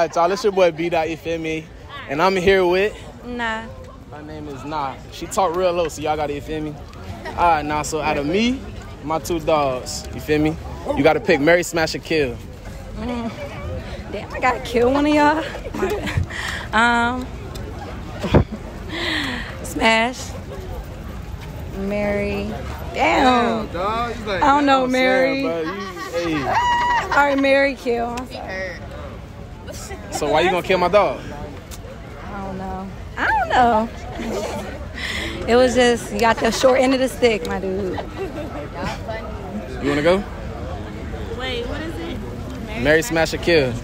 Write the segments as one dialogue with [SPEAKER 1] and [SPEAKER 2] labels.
[SPEAKER 1] All right, y'all. It's your boy B Dot. You feel me? And I'm here with.
[SPEAKER 2] Nah.
[SPEAKER 1] My name is Nah. She talk real low, so y'all gotta you feel me. All right, now so out of me, my two dogs, you feel me? You gotta pick Marry, Smash, or Kill.
[SPEAKER 2] Damn, I gotta kill one of y'all. um, Smash, Marry. Damn.
[SPEAKER 1] dog. Like,
[SPEAKER 2] I don't know, marry.
[SPEAKER 1] bro. You, hey.
[SPEAKER 2] All right, marry, kill. I'm sorry.
[SPEAKER 1] So why you gonna kill my dog?
[SPEAKER 2] I don't know. I don't know. It was just you got the short end of the stick, my dude.
[SPEAKER 1] You wanna go?
[SPEAKER 3] Wait, what is it?
[SPEAKER 1] Marry, Smash, or Kill.
[SPEAKER 3] So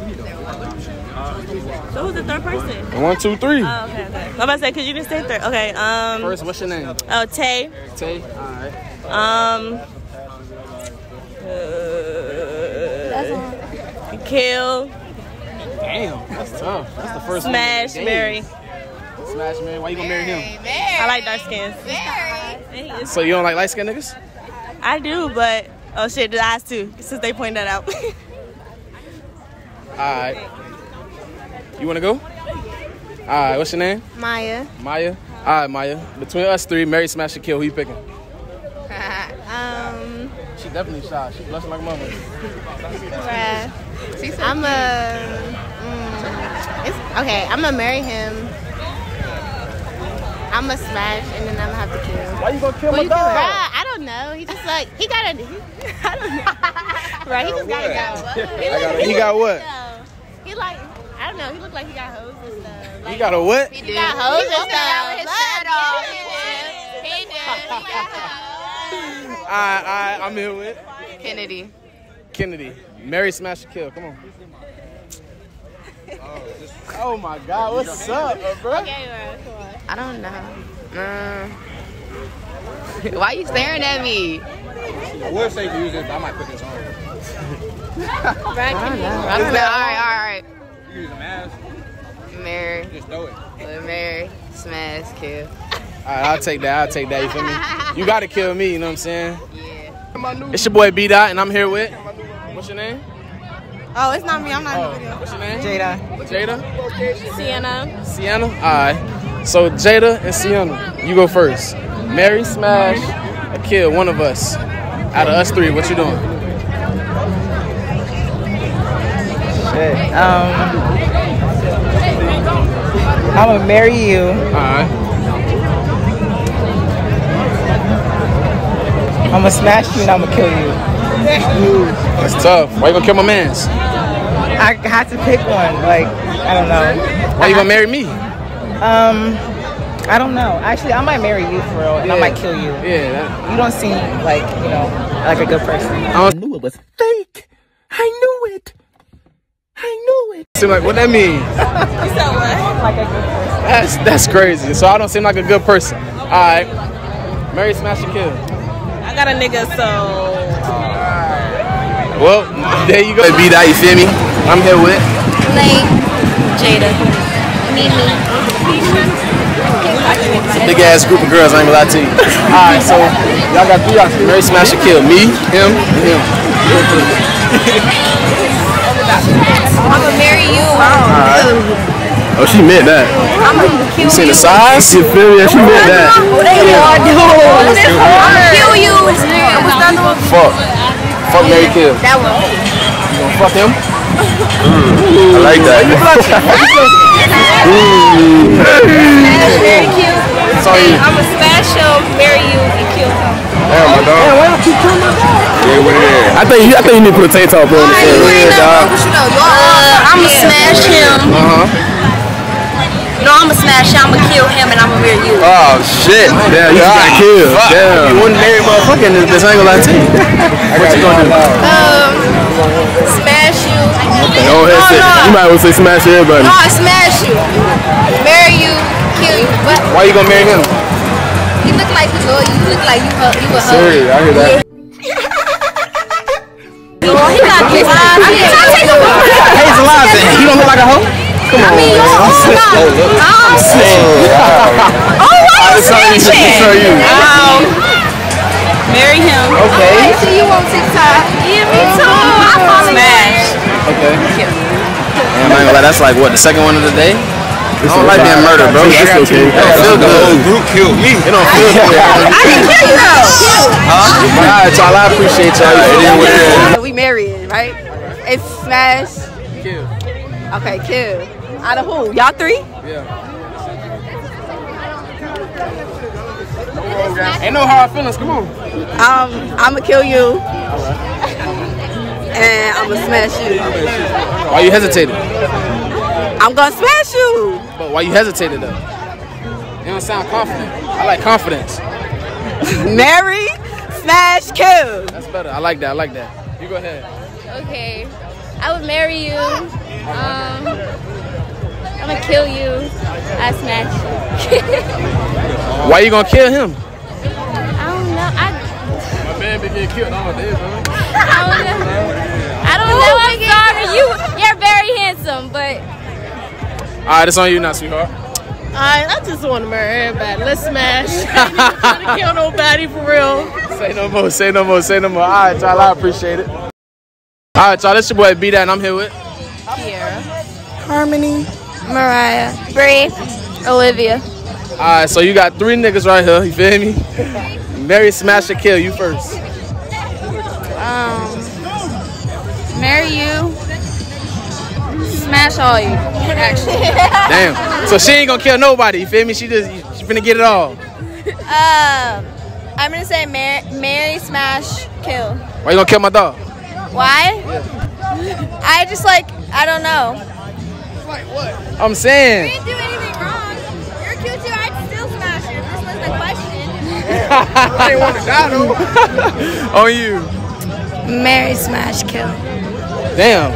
[SPEAKER 3] who's the third person?
[SPEAKER 1] One, two, three.
[SPEAKER 3] Oh, okay, okay. I'm about to say, cause you didn't say third. Okay, um,
[SPEAKER 1] First, what's your name?
[SPEAKER 3] oh, Tay,
[SPEAKER 1] Tay. All right.
[SPEAKER 3] um, uh, Kill,
[SPEAKER 1] Damn, that's tough. That's the first
[SPEAKER 3] Smash,
[SPEAKER 1] one.
[SPEAKER 3] Marry.
[SPEAKER 1] Smash, marry. Why you gonna marry him?
[SPEAKER 3] I like dark skins.
[SPEAKER 1] So you don't like light skinned niggas?
[SPEAKER 3] I do, but oh shit, the eyes too, since they pointed that out.
[SPEAKER 1] All right. You wanna go? All right. What's your name?
[SPEAKER 3] Maya.
[SPEAKER 1] Maya. All right, Maya. Between us three, Marry, Smash, or Kill. Who you picking?
[SPEAKER 3] Um,
[SPEAKER 1] She definitely shy. She blushing like a mama.
[SPEAKER 4] I'm a. It's, okay, I'm gonna marry him. I'm gonna smash and then I'm gonna have to kill.
[SPEAKER 1] Why you gonna kill
[SPEAKER 4] Bruh,
[SPEAKER 1] my dog?
[SPEAKER 4] I don't know. He just like he got a. He, I don't know. right, he just gotta go. He, look,
[SPEAKER 1] He got what?
[SPEAKER 4] He like I don't know. He looked like he got hoes and stuff. Like,
[SPEAKER 1] He got a what?
[SPEAKER 4] he got hoes and stuff. Look, He did. He did. He got hoes.
[SPEAKER 1] All right, all right. I'm here with
[SPEAKER 4] Kennedy.
[SPEAKER 1] Kennedy. Marry, Smash, or Kill. Come on. Oh my God, what's up, uh, bro?
[SPEAKER 4] I don't know. Mm. Why you staring at me?
[SPEAKER 5] I would say use it, but I might put this on.
[SPEAKER 4] I don't know. I don't know. All right, all right.
[SPEAKER 5] You use a mask,
[SPEAKER 4] Mary,
[SPEAKER 5] just throw it.
[SPEAKER 4] Lil Mary, smash, kill.
[SPEAKER 1] All right, I'll take that. I'll take that. You feel me? You gotta kill me. You know what I'm saying?
[SPEAKER 4] Yeah.
[SPEAKER 1] It's your boy B Dot, and I'm here with. What's your name?
[SPEAKER 3] Oh, it's not me. I'm not
[SPEAKER 1] Oh, what's your name?
[SPEAKER 6] Jada.
[SPEAKER 1] Jada.
[SPEAKER 3] Sienna.
[SPEAKER 1] Sienna. All right. So Jada and Sienna, you go first. Marry, Smash, or Kill. One of us. Out of us three, what you doing?
[SPEAKER 6] Shit. Um, I'm gonna marry you.
[SPEAKER 1] All right.
[SPEAKER 6] I'm gonna smash you and I'm gonna kill you.
[SPEAKER 1] That's tough. Why you gonna kill my man's?
[SPEAKER 6] I had to pick one. Like, I don't know.
[SPEAKER 1] Why you gonna marry me?
[SPEAKER 6] Um, I don't know. Actually, I might marry you for real, and I might kill you.
[SPEAKER 1] Yeah. That,
[SPEAKER 6] You don't seem like you know like a good person.
[SPEAKER 1] I knew it was fake. I knew it. I knew it. Seem like what that mean?
[SPEAKER 6] Like a good person.
[SPEAKER 1] That's that's crazy. So I don't seem like a good person. All right. Marry, Smash, or Kill.
[SPEAKER 3] I got a nigga, so
[SPEAKER 1] Well, there you go. Be that, you feel me? I'm here with.
[SPEAKER 2] Lane, Jada, Mimi.
[SPEAKER 1] Big ass group of girls, I ain't gonna lie to you. Alright, so y'all got three options. Marry, smash, or kill. Me, him, and him.
[SPEAKER 2] I'm gonna marry you.
[SPEAKER 1] Oh, she meant that. You seen the size? You feel me? She meant that.
[SPEAKER 2] They are dude. I'm gonna kill you. What's the other one?
[SPEAKER 1] Fuck. Fuck Marry Kill.
[SPEAKER 2] That one.
[SPEAKER 1] You gonna fuck him? I like that.
[SPEAKER 2] Marry you.
[SPEAKER 1] It's on you.
[SPEAKER 2] I'm gonna smash him, marry you, and kill him.
[SPEAKER 1] Damn, my dog. Damn, why don't you kill my dog? Yeah, what it is. I think you, I think you need to put a tank top on.
[SPEAKER 2] You ain't
[SPEAKER 1] Yeah, dog.
[SPEAKER 2] wrong you though. Uh, I'm gonna smash him.
[SPEAKER 1] Uh huh.
[SPEAKER 2] No, I'm gonna smash him. I'm gonna kill him, and I'm gonna marry you.
[SPEAKER 1] Oh shit! Damn, you got killed. Damn. You wouldn't marry motherfucking this bitch. I ain't gonna lie to you. What you gonna do?
[SPEAKER 2] Um, smash you.
[SPEAKER 1] Go ahead, say, you might as well say smash everybody.
[SPEAKER 2] No, I smash you. Marry you, kill you. But
[SPEAKER 1] Why you gonna marry him?
[SPEAKER 2] you look like you look you look like you hu- you a hoe.
[SPEAKER 1] Serious, I hear that.
[SPEAKER 2] Oh, he got this. I mean, I take a look.
[SPEAKER 1] Alive. He don't look like a hoe. Come on, man. I'm sick. Oh, look. I'm sick.
[SPEAKER 2] Oh, why you
[SPEAKER 1] It's telling me to
[SPEAKER 2] snitching?
[SPEAKER 1] show you.
[SPEAKER 3] um, marry him.
[SPEAKER 1] Okay.
[SPEAKER 2] I see you on TikTok. Yeah, me too. I follow
[SPEAKER 3] Smash.
[SPEAKER 1] Okay. Damn, I ain't gonna lie, that's like what the second one of the day. I don't like being murdered, bro.
[SPEAKER 7] It's okay.
[SPEAKER 1] It don't feel
[SPEAKER 7] The whole
[SPEAKER 1] good.
[SPEAKER 7] group killed me.
[SPEAKER 1] It don't feel good.
[SPEAKER 3] I can kill you though.
[SPEAKER 1] All right, y'all. I appreciate y'all.
[SPEAKER 7] It is what it is.
[SPEAKER 3] We married, right? It's Smash.
[SPEAKER 1] Kill.
[SPEAKER 3] Okay, kill. Out of who? Y'all three?
[SPEAKER 1] Yeah. Ain't no hard feelings. Come on.
[SPEAKER 3] Um, I'ma kill you. And I'ma smash you.
[SPEAKER 1] Why you hesitating?
[SPEAKER 3] I'm gonna smash you.
[SPEAKER 1] But why you hesitating though? You don't sound confident. I like confidence.
[SPEAKER 3] Marry, smash, kill.
[SPEAKER 1] That's better. I like that. I like that. You go ahead.
[SPEAKER 8] Okay, I would marry you. Um, I'm gonna kill you. I smash you.
[SPEAKER 1] Why you gonna kill him?
[SPEAKER 8] I don't know. I,
[SPEAKER 1] My man been getting killed all day, bro.
[SPEAKER 8] I don't know. I don't know. I'm sorry. You, you're very handsome, but
[SPEAKER 1] All right, it's on you now, sweetheart.
[SPEAKER 9] I, I just want to marry everybody. Let's smash. I ain't even trying to kill nobody for real.
[SPEAKER 1] Say no more. Say no more. Say no more. All right, y'all. I appreciate it. All right, y'all. This your boy B. That, and I'm here with. Here.
[SPEAKER 2] Harmony.
[SPEAKER 8] Mariah, Bree, Olivia.
[SPEAKER 1] All right, so you got three niggas right here. You feel me? Marry, smash, or kill. You first.
[SPEAKER 8] Um, marry you. Smash all you. Actually.
[SPEAKER 1] Damn. So she ain't gonna kill nobody. You feel me? She just she finna get it all.
[SPEAKER 8] Um, I'm gonna say mar- marry, smash, kill.
[SPEAKER 1] Why you gonna kill my dog?
[SPEAKER 8] Why? I just like I don't know.
[SPEAKER 1] I'm saying.
[SPEAKER 8] You didn't do anything wrong. You're cute too. I'd still smash you. If this was the question.
[SPEAKER 1] I ain't want to die though. On you.
[SPEAKER 2] Marry smash kill.
[SPEAKER 1] Damn.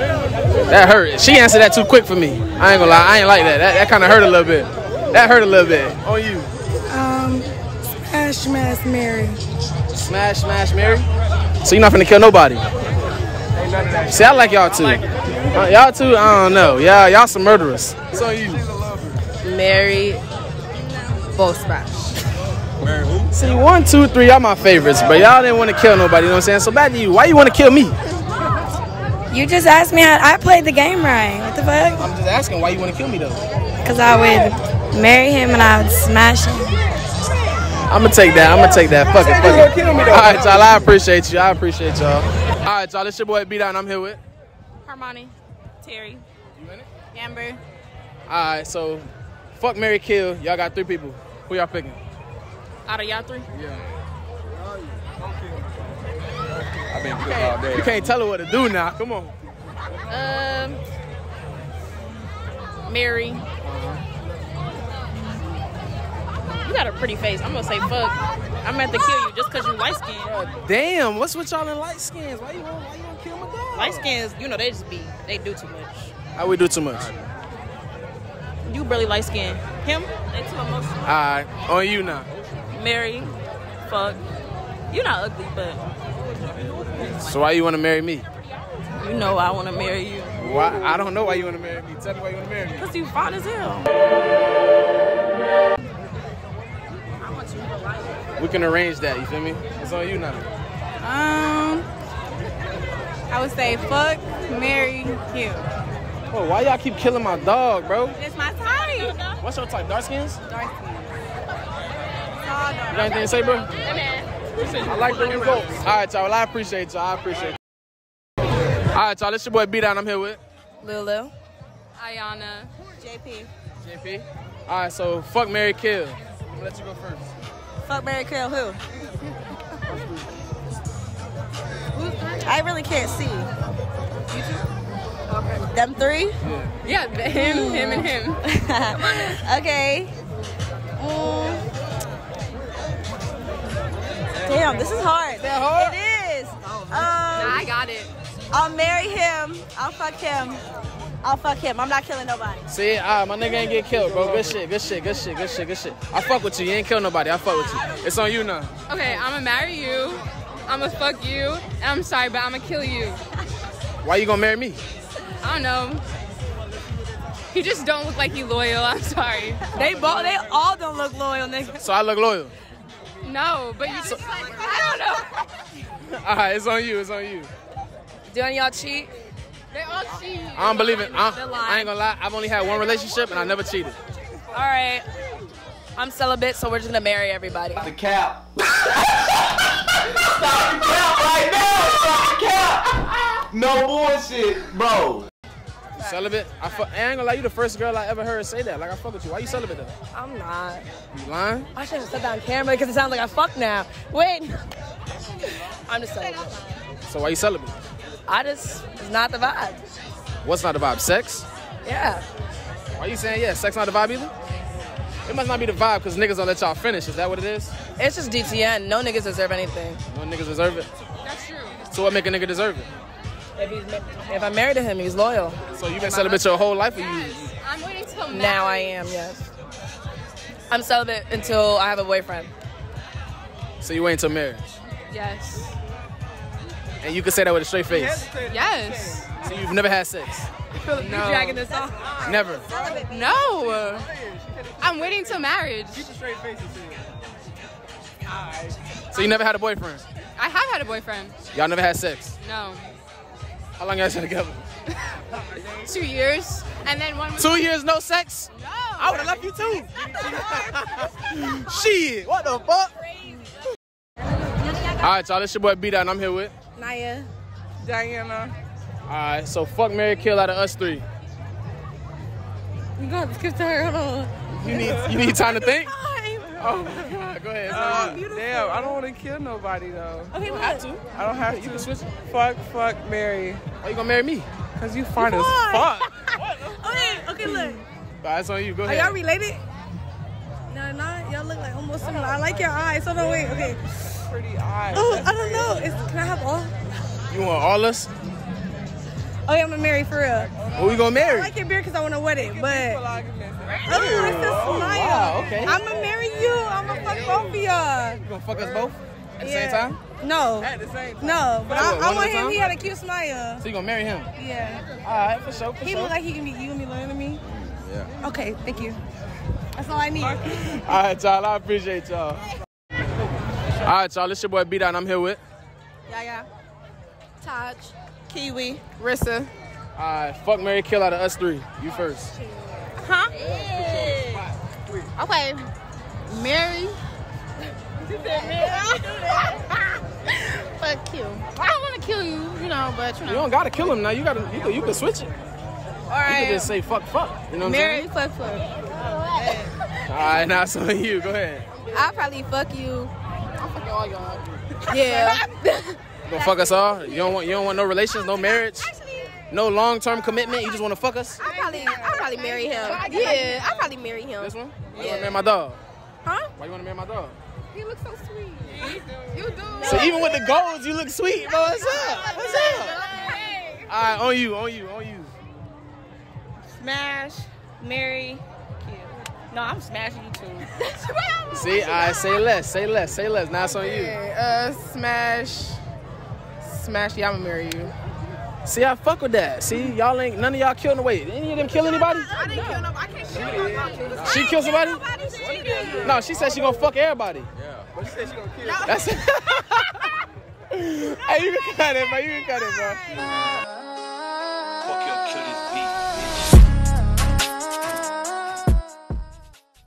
[SPEAKER 1] That hurt. She answered that too quick for me. I ain't gonna lie. I ain't like that. That, that kind of hurt a little bit. That hurt a little bit. On you.
[SPEAKER 2] Um, smash smash marry.
[SPEAKER 1] Smash, smash, marry. So you're not gonna kill nobody. See, I like y'all too. Uh, y'all too. I don't know. Y'all, y'all some murderers. It's on you.
[SPEAKER 3] Marry, both smash.
[SPEAKER 1] See, one, two, three, y'all my favorites, but y'all didn't want to kill nobody. You know what I'm saying? So back to you. Why you want to kill me?
[SPEAKER 2] You just asked me how I played the game right. What the fuck?
[SPEAKER 1] I'm just asking why you want to kill me though.
[SPEAKER 2] Because I would marry him and I would smash him.
[SPEAKER 1] I'm gonna take that. I'm gonna take that. Fuck it. Fuck it. All right, y'all. I appreciate you. I appreciate y'all. All right, y'all. This your boy B Dot. I'm here with.
[SPEAKER 3] Harmony, Terry, You in it? Amber.
[SPEAKER 1] All right, so fuck marry Kill. Y'all got three people. Who y'all picking?
[SPEAKER 3] Out of y'all three? Yeah.
[SPEAKER 7] I've been killed all day.
[SPEAKER 1] You can't tell her what to do now. Come on.
[SPEAKER 3] Um, marry. You got a pretty face. I'm gonna say fuck. I'm gonna have to kill you just because you light skinned.
[SPEAKER 1] Damn, what's with y'all in light skins? Why you want, why you want to kill my dog?
[SPEAKER 3] Light skins, you know, they just be, they do too much.
[SPEAKER 1] How we do too much?
[SPEAKER 3] You barely light skinned. Him, they too emotional.
[SPEAKER 1] All right, on you now.
[SPEAKER 3] Marry, fuck. You're not ugly, but
[SPEAKER 1] So why you want to marry me?
[SPEAKER 3] you know I want to marry you.
[SPEAKER 1] Why? I don't know why you want to marry me. Tell me why you want to marry me.
[SPEAKER 3] Because you fine as hell.
[SPEAKER 1] We can arrange that. You feel me? It's on you now.
[SPEAKER 3] Um, I would say fuck, marry, kill.
[SPEAKER 1] Oh, why y'all keep killing my dog, bro?
[SPEAKER 3] It's my type.
[SPEAKER 1] What's your type? Dark skins?
[SPEAKER 3] Dark skins.
[SPEAKER 1] You got anything to say, bro? I like the new results. All right, y'all. Well, I appreciate y'all. I appreciate y'all. All right, y'all. This your boy B Dot. I'm here with
[SPEAKER 3] Lulu.
[SPEAKER 8] Ayana.
[SPEAKER 3] JP.
[SPEAKER 1] JP. All right, so fuck marry Kill. I'm gonna let you go first.
[SPEAKER 3] Fuck, marry, kill, who? I really can't see. You two? Them three?
[SPEAKER 8] Yeah, him, him, and him.
[SPEAKER 3] okay. Mm. Damn, this is hard. It is. Um,
[SPEAKER 8] I got it.
[SPEAKER 3] I'll marry him. I'll fuck him. I'll fuck him. I'm not killing nobody.
[SPEAKER 1] See, all right, my nigga ain't get killed, bro. Good shit, good shit, good shit, good shit, good shit. I fuck with you. You ain't kill nobody. I fuck with you. It's on you now.
[SPEAKER 8] Okay, I'm gonna marry you. I'm gonna fuck you. And I'm sorry, but I'm gonna kill you.
[SPEAKER 1] Why you gonna marry me?
[SPEAKER 8] I don't know. He just don't look like he loyal. I'm sorry.
[SPEAKER 3] They both, they all don't look loyal, nigga.
[SPEAKER 1] So I look loyal.
[SPEAKER 8] No, but you just like I don't know.
[SPEAKER 1] All right, it's on you. It's on you.
[SPEAKER 3] Do any y'all cheat? They all cheat.
[SPEAKER 1] I don't believe it. I, I ain't gonna lie. I've only had one relationship and I never cheated.
[SPEAKER 10] All right. I'm celibate, so we're just gonna marry everybody.
[SPEAKER 7] The cap. Stop the cap right now. Stop the cap. No bullshit, bro.
[SPEAKER 1] Celibate? I, fu- I ain't gonna lie. You the first girl I ever heard say that. Like I fuck with you. Why you celibate though?
[SPEAKER 10] I'm not.
[SPEAKER 1] You lying?
[SPEAKER 10] I shouldn't have said that on camera because it sounds like I fuck now. Wait. I'm just celibate.
[SPEAKER 1] So why you celibate?
[SPEAKER 10] I just, it's not the vibe.
[SPEAKER 1] What's not the vibe? Sex?
[SPEAKER 10] Yeah.
[SPEAKER 1] Why you saying yeah? Sex not the vibe either? It must not be the vibe because niggas don't let y'all finish. Is that what it is?
[SPEAKER 10] It's just DTN. No niggas deserve anything.
[SPEAKER 1] No niggas deserve it.
[SPEAKER 3] That's true.
[SPEAKER 1] So what make a nigga deserve it?
[SPEAKER 10] If, he's, if I'm married to him, he's loyal.
[SPEAKER 1] So you've been celibate your whole life, or you?
[SPEAKER 3] I'm waiting till marriage.
[SPEAKER 10] Now I am, yes. I'm celibate until I have a boyfriend.
[SPEAKER 1] So you wait until marriage,
[SPEAKER 3] Yes.
[SPEAKER 1] And you can say that with a straight face.
[SPEAKER 3] Yes.
[SPEAKER 1] So you've never had sex?
[SPEAKER 3] No.
[SPEAKER 10] Dragging this on.
[SPEAKER 1] Never.
[SPEAKER 3] No. I'm waiting till marriage.
[SPEAKER 1] So you never had a boyfriend?
[SPEAKER 3] I have had a boyfriend.
[SPEAKER 1] Y'all never had sex?
[SPEAKER 3] No.
[SPEAKER 1] How long y'all been together?
[SPEAKER 3] Two years. And then one was
[SPEAKER 1] Two years, no sex?
[SPEAKER 3] No.
[SPEAKER 1] I would have left you too. Shit, what the fuck? All right, y'all, this your boy B Dot, and I'm here with.
[SPEAKER 10] Naya.
[SPEAKER 6] Diana.
[SPEAKER 1] All right, so fuck marry Kill out of us three.
[SPEAKER 10] You gonna skip to her? Hold on.
[SPEAKER 1] You need you need time to think. Oh my god, go ahead.
[SPEAKER 6] Uh, damn, I don't want to kill nobody though.
[SPEAKER 10] Okay,
[SPEAKER 1] You have to.
[SPEAKER 6] I don't have
[SPEAKER 1] You
[SPEAKER 6] to.
[SPEAKER 1] can switch.
[SPEAKER 6] Fuck, fuck, marry.
[SPEAKER 1] Why you gonna marry me?
[SPEAKER 6] Cause you fine as fuck.
[SPEAKER 10] Okay, okay, look.
[SPEAKER 1] All right, it's on you. Go ahead.
[SPEAKER 10] Are
[SPEAKER 1] ahead.
[SPEAKER 10] y'all related? No, not. Y'all look like almost similar. I like your eyes. Hold on, wait. Okay.
[SPEAKER 6] Pretty eyes.
[SPEAKER 10] Oh, I don't know. Is, can I have all?
[SPEAKER 1] You want all us?
[SPEAKER 10] Oh, yeah, I'm gonna marry for real.
[SPEAKER 1] Who we gonna marry?
[SPEAKER 10] I
[SPEAKER 1] marry?
[SPEAKER 10] like your beard because I want to wed it, but.
[SPEAKER 6] Monogamous.
[SPEAKER 10] Oh, it's a smile.
[SPEAKER 1] wow, okay.
[SPEAKER 10] I'm gonna marry you. I'm gonna fuck both of y'all.
[SPEAKER 1] You gonna fuck us both at the
[SPEAKER 10] Yeah.
[SPEAKER 1] same time?
[SPEAKER 10] No,
[SPEAKER 6] At the same time.
[SPEAKER 10] no, but
[SPEAKER 1] What,
[SPEAKER 10] I, I want him.
[SPEAKER 1] time?
[SPEAKER 10] He had a cute smile.
[SPEAKER 1] So you gonna marry him?
[SPEAKER 10] Yeah.
[SPEAKER 1] All right, for sure, for
[SPEAKER 10] He
[SPEAKER 1] sure.
[SPEAKER 10] look like he can be you and me learning to me.
[SPEAKER 1] Yeah.
[SPEAKER 10] Okay, thank you. That's all I need.
[SPEAKER 1] All right, y'all. I appreciate y'all. All right, y'all. This your boy B Dot, and I'm here with.
[SPEAKER 10] Yeah, yeah.
[SPEAKER 8] Taj.
[SPEAKER 10] Kiwi.
[SPEAKER 6] Rissa.
[SPEAKER 1] All right, fuck marry Kill out of us three. You first.
[SPEAKER 8] Huh? Okay. Marry. Fuck you. I don't want to kill you, you know, but you know.
[SPEAKER 1] You don't gotta kill him now. You gotta. You can, you can switch it.
[SPEAKER 10] All
[SPEAKER 1] You can just say fuck, fuck. You know what
[SPEAKER 8] Mary,
[SPEAKER 1] I'm saying
[SPEAKER 8] fuck fuck.
[SPEAKER 1] saying? All right, now it's on you. Go ahead.
[SPEAKER 8] I'll probably fuck you. I'll fuck all y'all. Yeah.
[SPEAKER 1] You gonna fuck us all? You don't want. You don't want no relations, no marriage, no long term commitment. You just want to fuck us?
[SPEAKER 8] I'll probably, I'll probably marry him. Yeah, I'll probably marry him.
[SPEAKER 1] This one? Why you wanna marry my dog?
[SPEAKER 8] Huh?
[SPEAKER 1] Why you wanna marry my dog?
[SPEAKER 8] He looks so sweet. You do.
[SPEAKER 1] So even with the goals, you look sweet, bro. What's up? What's up? All right, on you, on you, on you.
[SPEAKER 10] Smash. Marry. Kill. No, I'm smashing you too.
[SPEAKER 1] See, I say less, say less, say less. Now it's on you.
[SPEAKER 6] Uh, smash. Smash. Yeah, I'ma marry you.
[SPEAKER 1] See, I fuck with that. See, y'all ain't none of y'all killing the weight. Any of them kill anybody?
[SPEAKER 8] I didn't kill nobody. I can't kill nobody.
[SPEAKER 1] She kill somebody?
[SPEAKER 8] Nobody.
[SPEAKER 1] No, she said she gonna fuck everybody.
[SPEAKER 7] Yeah, but she said she gonna kill.
[SPEAKER 1] That's hey, you can cut it, bro. You can cut it, bro.